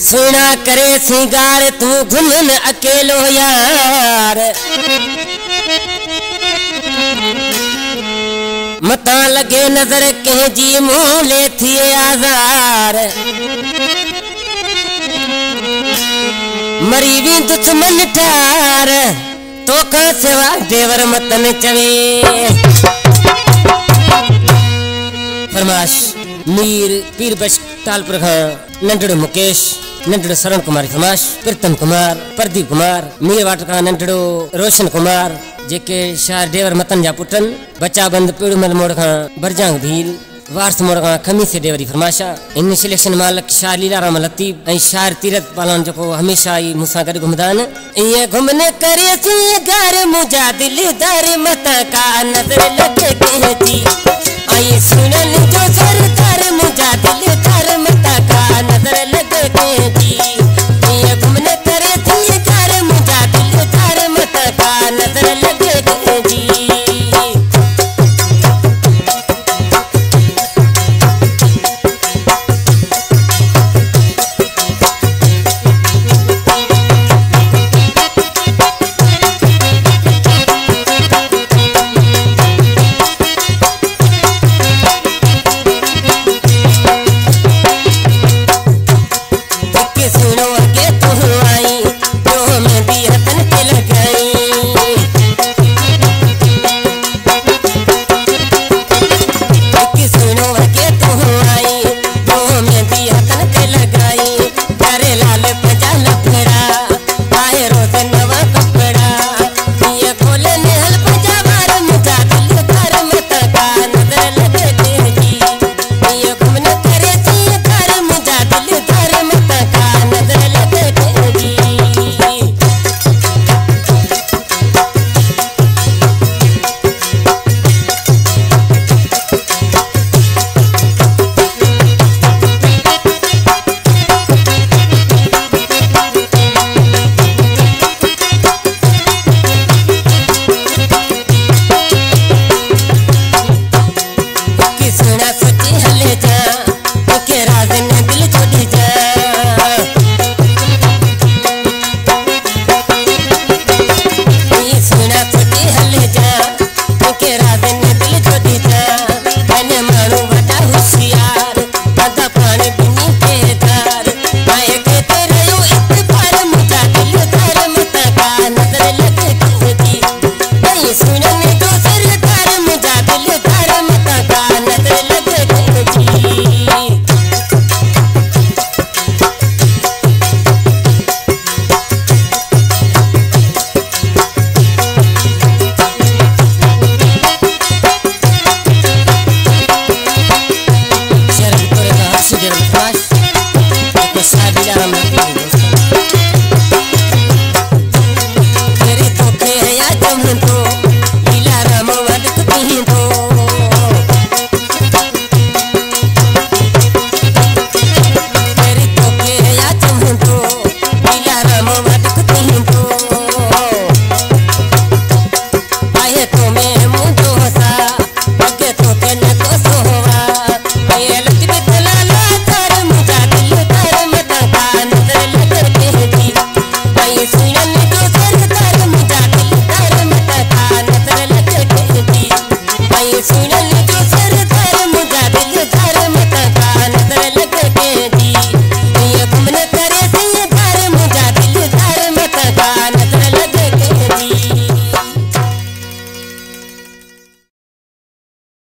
सुना करे सिंगार, तू घुमन अकेलो यार। मता लगे नज़र कह जी मुँह ले थिए आज़ार। मरी भी दुश्मन ठार। तो का सिवा देवर मतन चवे। फरमाश, मीर, पीर खां, नंढड़ो मुकेश, नंढड़ो शरण कुमार फरमाश, प्रीतम कुमार, प्रदीप कुमार, मीर वाट खां नंढड़ो रोशन कुमार, जेके शाह देवर मतन जा पुटन, बच्चा बंद पीड़मल मोड़ खां बरजांग भील। वारस मोरगा कमी से देवरी फरमाशा। इन सिलेक्शन मालक शाह लीलाराम लतीब ऐं शार तीरथ पालन जेको हमेशा ई मूंसां गॾु घुमंदा आहिनि ईअं घुमने करे घर मुंहिंजा दिलदार मतां का नज़र लॻे कंहिंजी आई सुनन जो